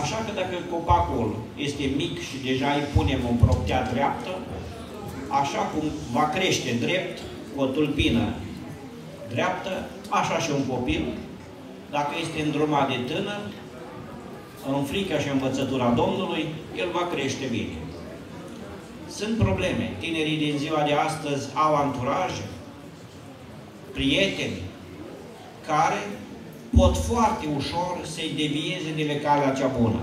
Așa că dacă copacul este mic și deja îi punem în proptea dreaptă, așa cum va crește drept cu o tulpină dreaptă, așa și un copil, dacă este îndrumat de tânăr, în frica și învățătura Domnului, el va crește bine. Sunt probleme. Tinerii din ziua de astăzi au anturaje, prieteni, care pot foarte ușor să-i devieze de pe calea cea bună.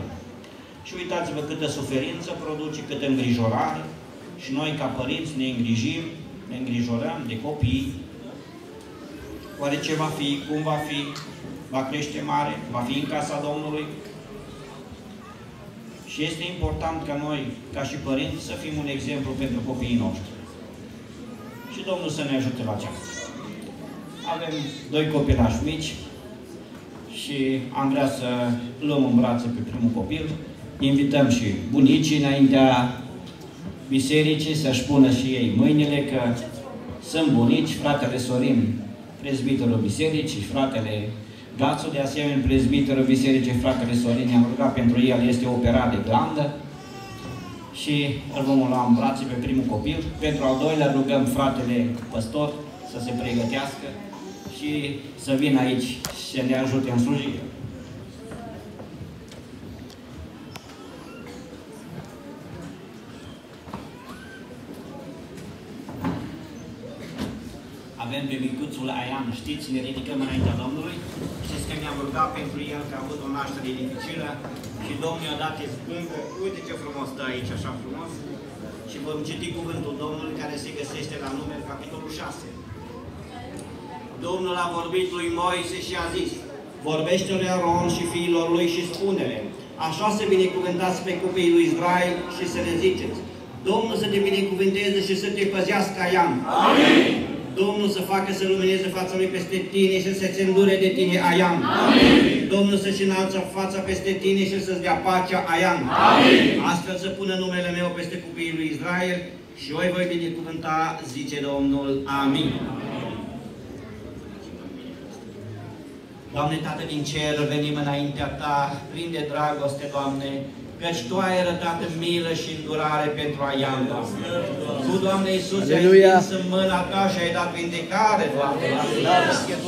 Și uitați-vă câtă suferință produce, câtă îngrijorare. Și noi, ca părinți, ne îngrijim, ne îngrijorăm de copii. Oare ce va fi, cum va fi, va crește mare, va fi în casa Domnului? Și este important ca noi, ca și părinți, să fim un exemplu pentru copiii noștri. Și Domnul să ne ajute la aceasta. Avem doi copilași mici și am vrea să luăm în brațe pe primul copil. Invităm și bunicii înaintea bisericii să-și pună și ei mâinile, că sunt bunici, fratele Sorin, prezbiterul bisericii, fratele Gațu, de asemenea, prezbiterul Bisericii Fratele Sorin, ne-am rugat pentru el, este operat de glandă și îl vom lua în brațe pe primul copil. Pentru al doilea rugăm fratele păstor să se pregătească și să vină aici și să ne ajute în slujire. avem pe micuțul Aian, știți, ne ridicăm înaintea Domnului. Știți că ne-am rugat pentru el că a avut o naștere dificilă și Domnul i-a dat izbândă. Uite ce frumos stă aici, așa frumos. Și vom citi cuvântul Domnului care se găsește la numele capitolul 6. Domnul a vorbit lui Moise și a zis, vorbește lui Aron și fiilor lui și spune-le, așa să binecuvântați pe copiii lui Israel și să le ziceți, Domnul să te binecuvânteze și să te păzească Aiam. Amin. Domnul să facă să lumineze fața Lui peste tine și să se îndure de tine aiam. Amin. Domnul să-și înalță fața peste tine și să-ți dea pacea aiam. Amin. Astfel să pună numele meu peste copiii lui Israel și eu voi binecuvânta, zice Domnul. Amin. Doamne, Tată din cer, venim înaintea Ta, plin de dragoste, Doamne, căci Tu ai arătat milă și îndurare pentru Aian, Doamne. Tu, Doamne Iisus, ai stins în mâna Ta și ai dat vindecare, Doamne.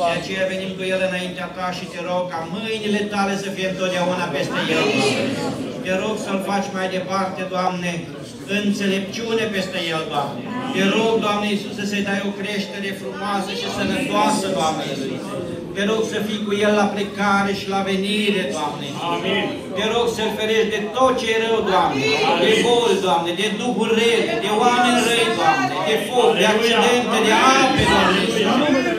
De aceea venim cu El înaintea Ta și te rog ca mâinile Tale să fie întotdeauna peste El, Doamne. Te rog să-L faci mai departe, Doamne, înțelepciune peste El, Doamne. Te rog, Doamne Iisus, să-i dai o creștere frumoasă și sănătoasă, Doamne Iisus. Te rog să fii cu El la plecare și la venire, Doamne. Amin. Te rog să-L ferești de tot ce e rău, Doamne. Amin. De boli, Doamne, de duhuri rele, de oameni răi, Doamne, de foc, de accidente, de ape, Doamne.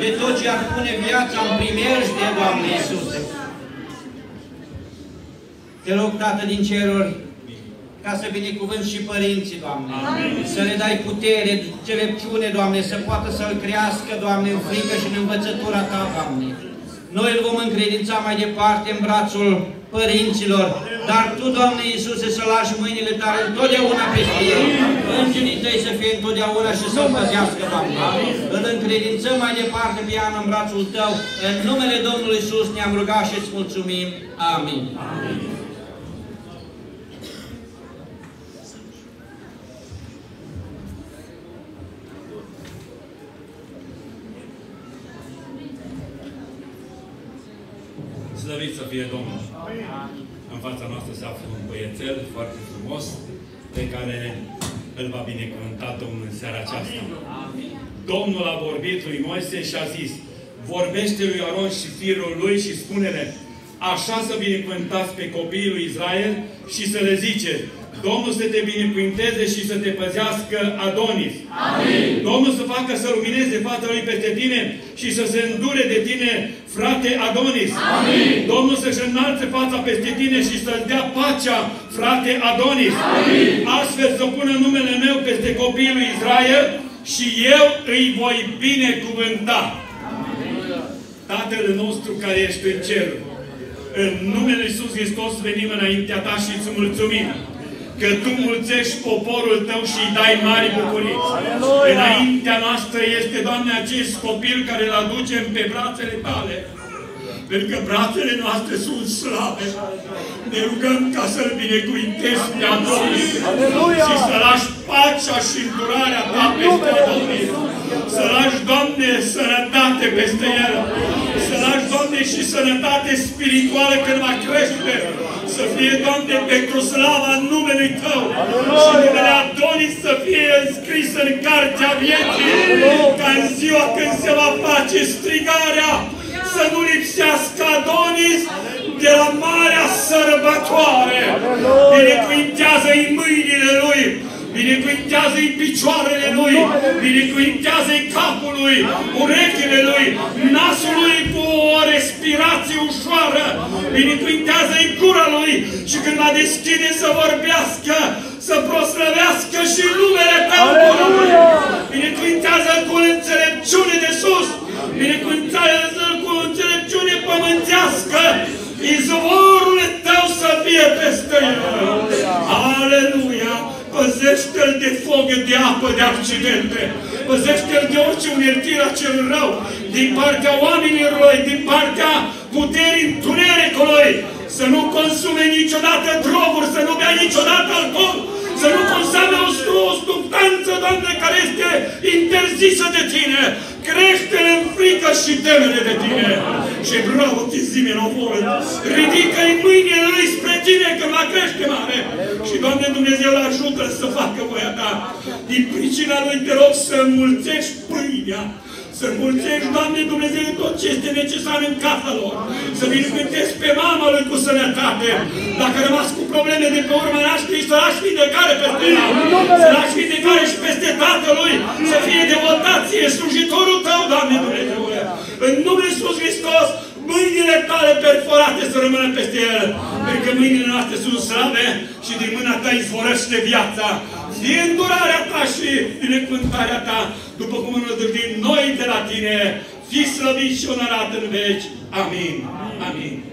De tot ce ar pune viața în primește, Doamne Iisuse. Te rog, Tată din ceruri, ca să binecuvânt și părinții, Doamne. Amin. Să le dai putere, înțelepciune, Doamne, să poată să-L crească, Doamne, în frică și în învățătura Ta, Doamne. Noi îl vom încredința mai departe în brațul părinților, dar Tu, Doamne Iisuse, să lași mâinile Tale întotdeauna peste ei. Îngerii Tăi să fie întotdeauna și să-L păzească, Doamne. Îl încredințăm mai departe pe Ian în brațul Tău. În numele Domnului Iisus ne-am rugat și îți mulțumim. Amin. Amin. Slăvit să fie Domnul! În fața noastră se află un băiețel foarte frumos pe care îl va binecuvânta Domnul în seara aceasta. Domnul a vorbit lui Moise și a zis Vorbește lui Aron și firul lui și spune-le Așa să binecuvântați pe copiii lui Israel și să le zice Domnul să te binecuvinteze și să te păzească Adonis. Amin. Domnul să facă să lumineze fața lui peste tine și să se îndure de tine, frate Adonis. Amin. Domnul să-și înalțe fața peste tine și să-ți dea pacea, frate Adonis. Amin. Astfel să pună numele meu peste copiii lui Israel și eu îi voi binecuvânta. Amin. Tatăl nostru care ești în cer, în numele Iisus Hristos venim înaintea ta și îți mulțumim că Tu mulțești poporul Tău și îi dai mari bucurii. Înaintea noastră este, Doamne, acest copil care îl aducem pe brațele Tale. Pentru că brațele noastre sunt slabe. Ne rugăm ca să-L binecuvintezi pe Adonis. Și să lași pacea și îndurarea Ta peste Adonis. Să lași, Doamne, sănătate peste el. Să lași, Doamne, și sănătate spirituală când va crește. Să fie, Doamne, pentru slava numelui Tău. Și numele Adonis să fie înscris în cartea vieții. Ca în ziua când se va face strigarea să nu lipsească Adonis de la marea sărbătoare. Binecuvintează-i mâinile lui, binecuvintează-i picioarele lui, binecuvintează-i capul lui, urechile lui, nasul lui cu o respirație ușoară, binecuvintează-i gura lui și când va deschide să vorbească, să proslăvească și numele tău gura lui. Binecuvintează-l cu înțelepciune de sus, de foc, de apă, de accidente. Păzește-l de orice unertire a cel rău, din partea oamenilor, din partea puterii întunericului. Să nu consume niciodată droguri, să nu bea niciodată alcool, să nu consume o, o substanță, Doamne, care este interzisă de Tine. Crește-le în frică și temere de Tine. Și bravo, tizime, novoră. Ridică-i mâinile lui spre Tine că va crește mare. Și, Doamne, Dumnezeu îl ajută să facă voia Ta. Din pricina lui te rog să înmulțești pâinea să mulțești, Doamne Dumnezeu, tot ce este necesar în casa lor. Să binecuvântezi pe mama lui cu sănătate. Dacă a rămas cu probleme de pe urma nașterii, să lași vindecare peste ea. Să lași vindecare și peste tatălui. Să fie devotație, slujitorul tău, Doamne Dumnezeu. În numele Iisus Hristos, mâinile tale perforate să rămână peste el. Pentru că mâinile noastre sunt slabe și din mâna ta izvorăște viața. Fie îndurarea ta și binecuvântarea ta, după cum înădăjdim noi de la tine, fi slăvit și onorat în veci. Amin. Amin.